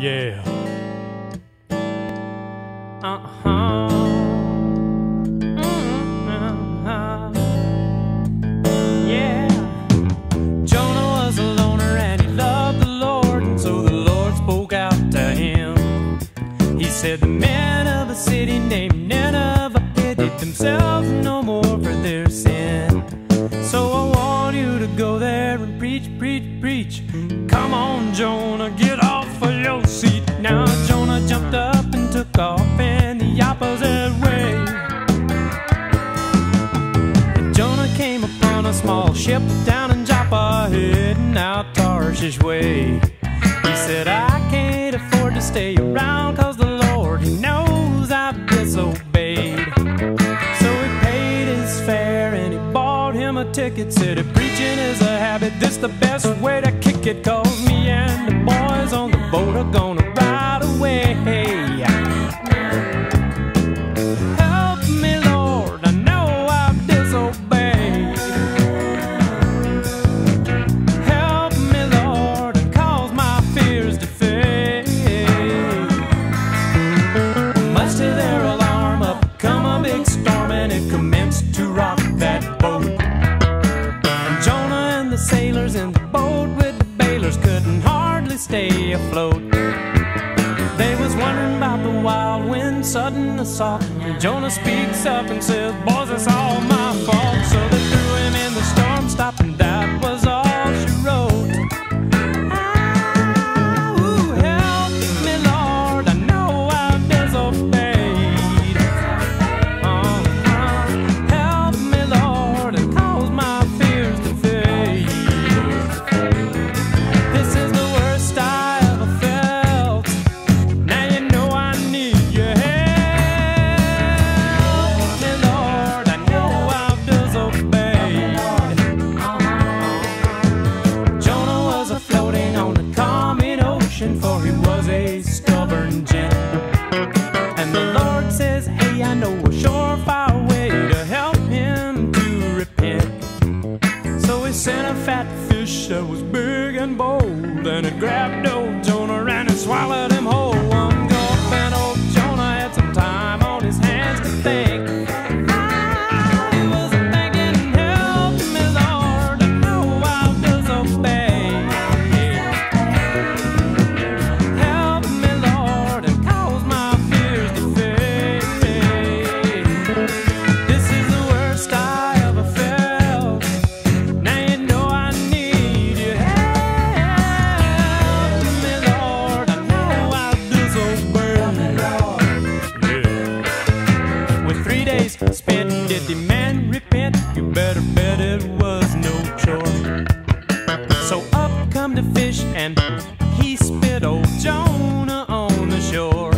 yeah. Uh-huh. Uh-huh. Yeah. Jonah was a loner and he loved the Lord, and so the Lord spoke out to him. He said, The men of a city named Nineveh pitied themselves no more for their sin. So I want you to go there and preach, preach, preach. Come on, Jonah, get small ship down in Joppa, heading out Tarshish way. He said, I can't afford to stay around, cause the Lord, He knows I've disobeyed. So he paid his fare and he bought him a ticket. Said, preaching is a habit, this the best way to kick it. Cause me and the boys on the boat are gonna They was wondering about the wild wind, sudden assault. And Jonah speaks up and says, Boys, it's all my fault. So fat fish that was big and bold, and it grabbed the man repent? You better bet it was no chore. So up come the fish and he spit old Jonah on the shore.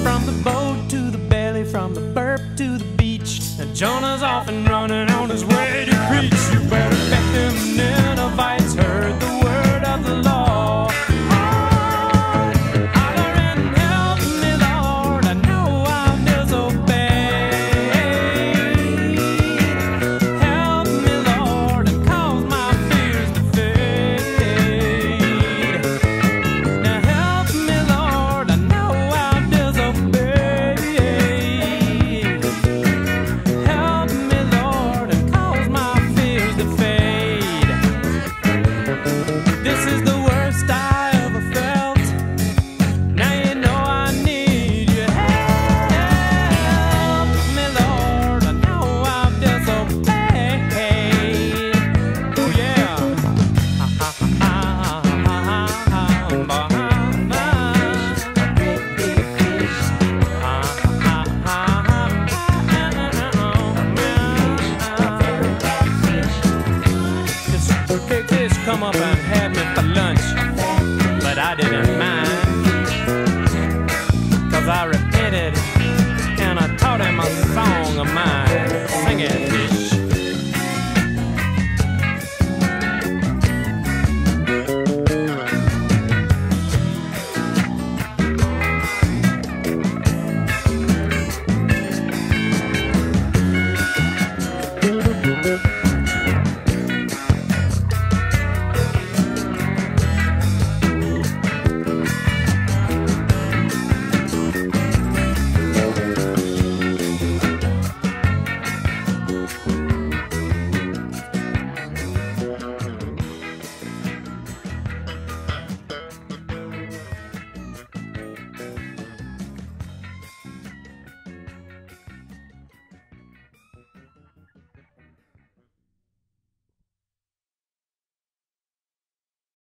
From the boat to the belly, from the burp to the beach. And Jonah's off and running on his way Big fish come up and had me for lunch.